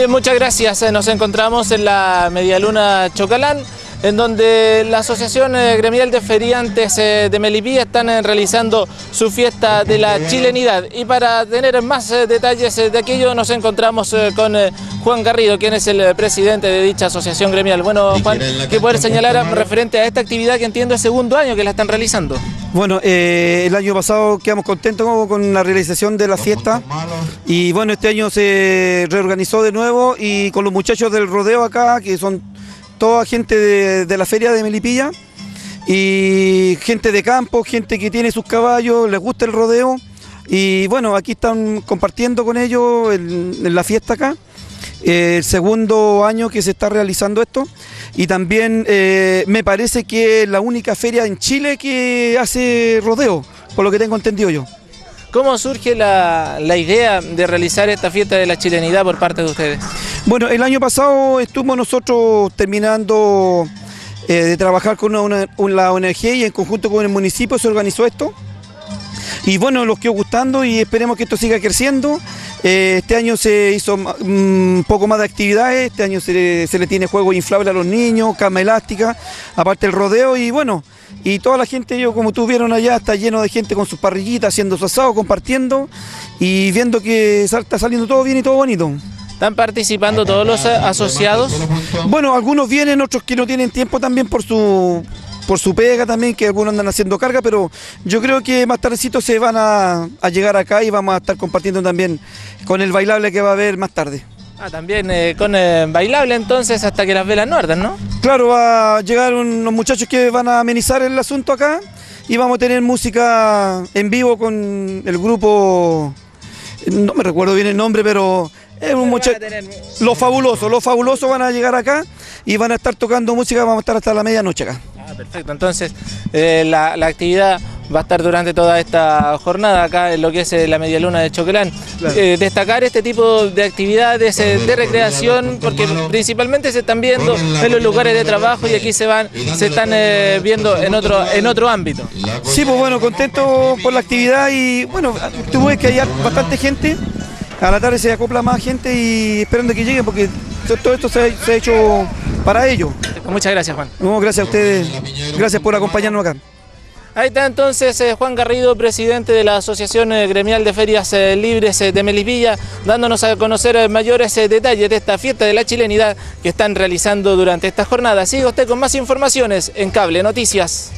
Bien, muchas gracias. Nos encontramos en la Medialuna Chocalán en donde la Asociación eh, Gremial de Feriantes eh, de Melipilla están eh, realizando su fiesta de la chilenidad. Y para tener más detalles de aquello nos encontramos con Juan Garrido, quien es el presidente de dicha asociación gremial. Bueno, Juan, ¿qué poder señalar referente a esta actividad que entiendo es segundo año que la están realizando? Bueno, el año pasado quedamos contentos con la realización de la fiesta y bueno, este año se reorganizó de nuevo y con los muchachos del rodeo acá, que son toda gente de, la feria de Melipilla y gente de campo, gente que tiene sus caballos, les gusta el rodeo y bueno, aquí están compartiendo con ellos en, la fiesta acá, el segundo año que se está realizando esto y también eh, me parece que es la única feria en Chile que hace rodeo, por lo que tengo entendido yo. ¿Cómo surge la, la, idea de realizar esta fiesta de la chilenidad por parte de ustedes? Bueno, el año pasado estuvimos nosotros terminando eh, de trabajar con la ONG y en conjunto con el municipio se organizó esto. Y bueno, nos quedó gustando y esperemos que esto siga creciendo. Eh, este año se hizo un mm, poco más de actividades, este año se, se le tiene juego inflable a los niños, cama elástica, aparte el rodeo y bueno, y toda la gente, yo como tú vieron allá, está lleno de gente con sus parrillitas, haciendo su asado, compartiendo y viendo que está saliendo todo bien y todo bonito. ¿Están participando todos los asociados? Bueno, algunos vienen, otros que no tienen tiempo también por su por su pega también, que algunos andan haciendo carga, pero yo creo que más tardecito se van a, a llegar acá y vamos a estar compartiendo también con el bailable que va a haber más tarde. Ah, también eh, con eh, bailable entonces hasta que las velas no ardan, ¿no? Claro, va a llegar unos muchachos que van a amenizar el asunto acá y vamos a tener música en vivo con el grupo, no me recuerdo bien el nombre, pero es un muchacho, los fabulosos, los fabulosos van a llegar acá y van a estar tocando música, vamos a estar hasta la medianoche acá. Ah, perfecto, entonces eh, la, la actividad va a estar durante toda esta jornada acá en lo que es eh, la media luna de Choquelán. Eh, destacar este tipo de actividades eh, de recreación porque principalmente se están viendo en los lugares de trabajo y aquí se van se están viendo en otro en otro ámbito. Sí, pues bueno, contento por la actividad y bueno, tuve que hay bastante gente. A la tarde se acopla más gente y esperando que lleguen porque todo esto se ha, hecho para ellos. Muchas gracias, Juan. No, gracias a ustedes. Gracias por acompañarnos acá. Ahí está entonces eh, Juan Garrido, presidente de la Asociación eh, Gremial de Ferias eh, Libres de Melipilla, dándonos a conocer mayores detalles de esta fiesta de la chilenidad que están realizando durante esta jornada. Sigue usted con más informaciones en Cable Noticias.